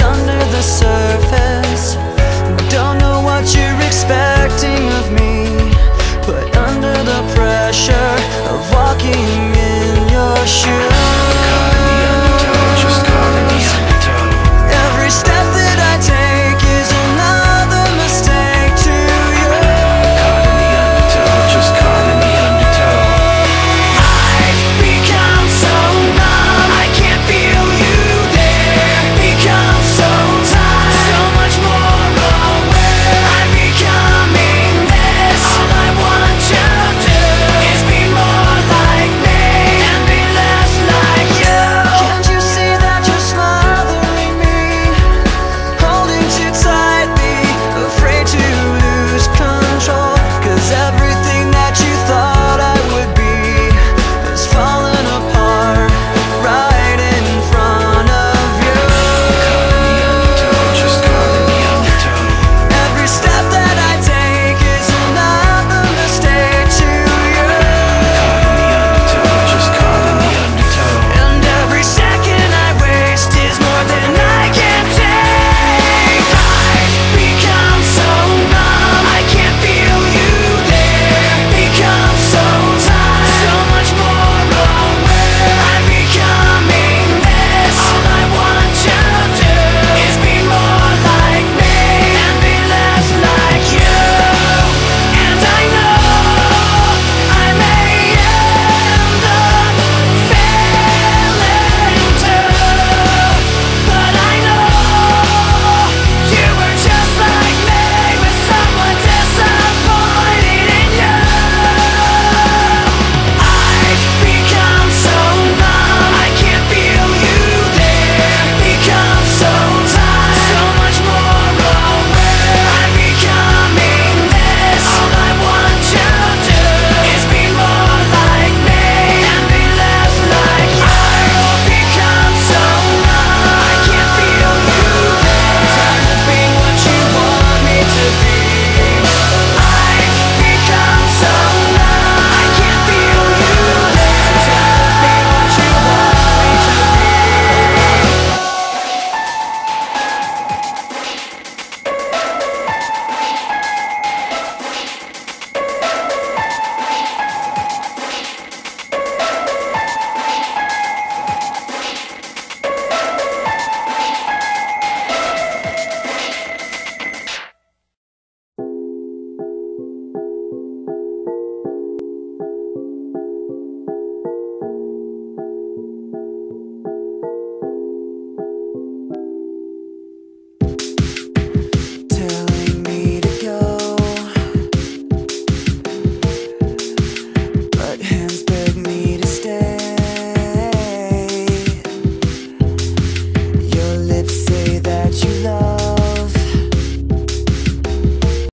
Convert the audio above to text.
under the surface.